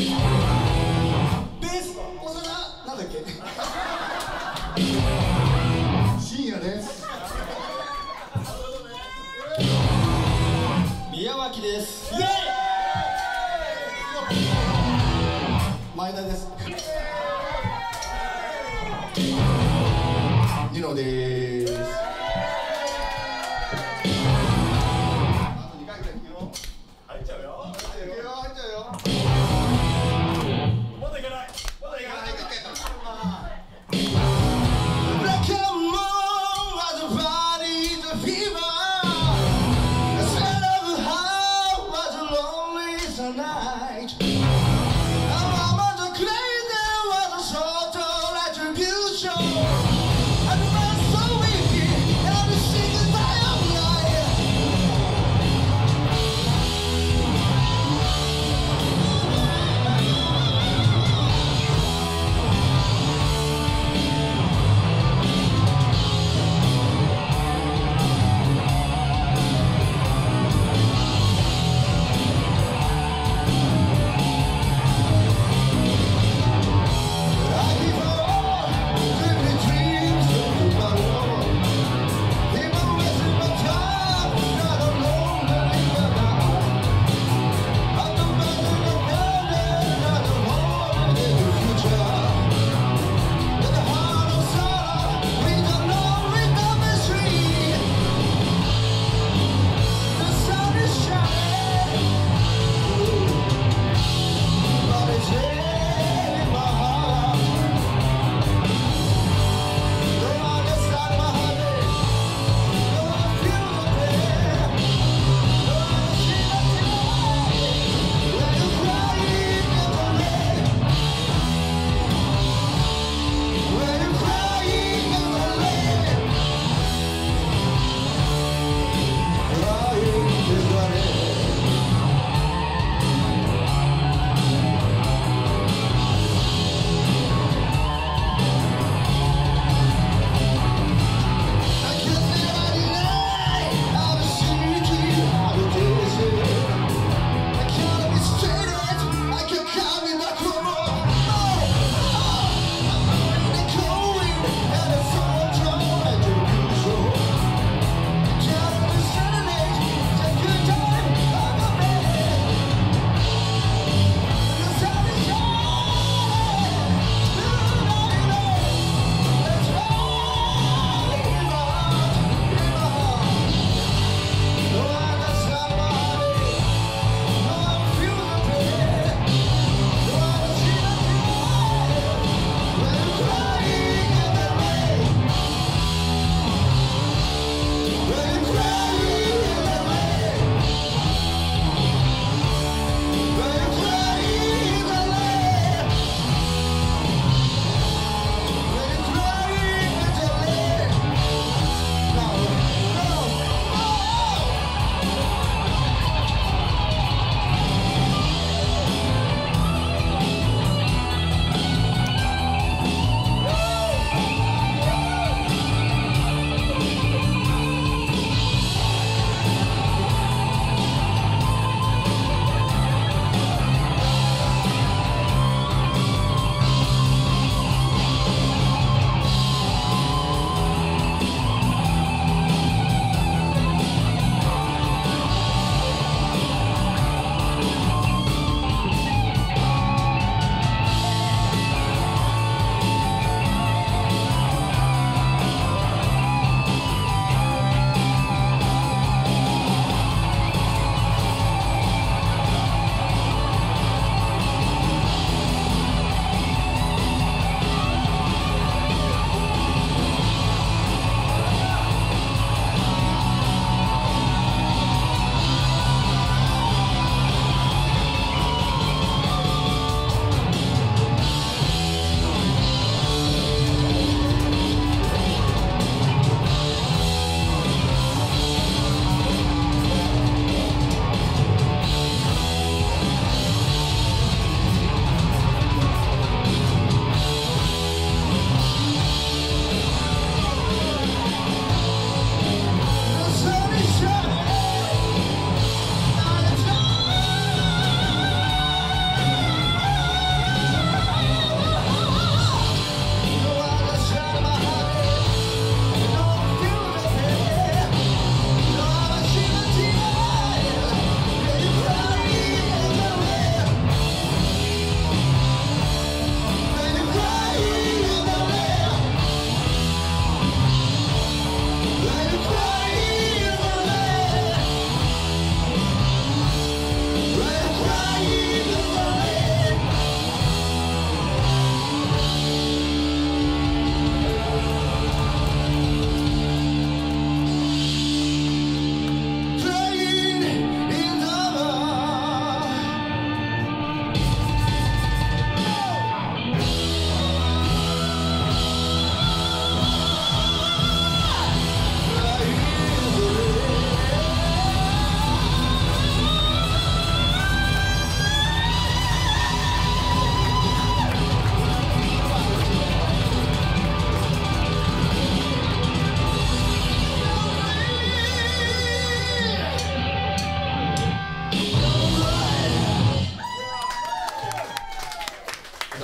ベスなんだっけ。宮脇です。イイ前田ですニノです。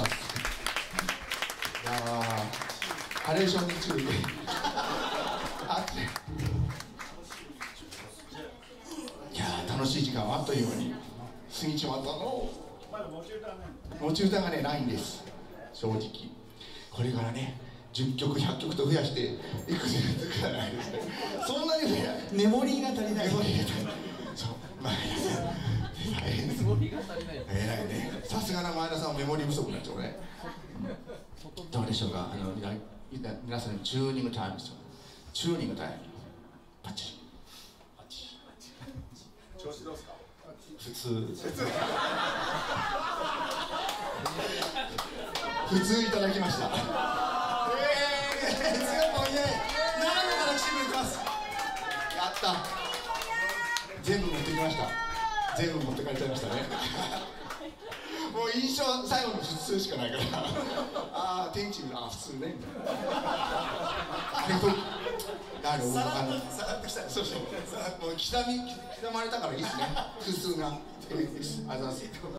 いやハレーションに注意いや楽しい時間はあっという間に過ぎちまったの持ち歌がねないんです正直これからね10曲100曲と増やしていくじゃないですねそんなにメモリーが足りないメモリーが足りないそうまあメモリが足りない偉いねさすがな前田さんはメモリー不足なんですよね。どうでしょうか？あの皆皆さんチューニングタイムですよ。チューニングタイム。バッチリ。バッチリ。調子どうですか？普通。普通。いただきました。ええー、強いもんね。斜めから来てくれてます。やった。全部持ってきました全部持って帰っちゃいましたね。もう印象最後の普通しかないから。ああ天気ああ普通ね。あれとあれもう分かんない。さらっときた。そうそう。もう刻み刻まれたからいいですね。普通が。ありがとうございます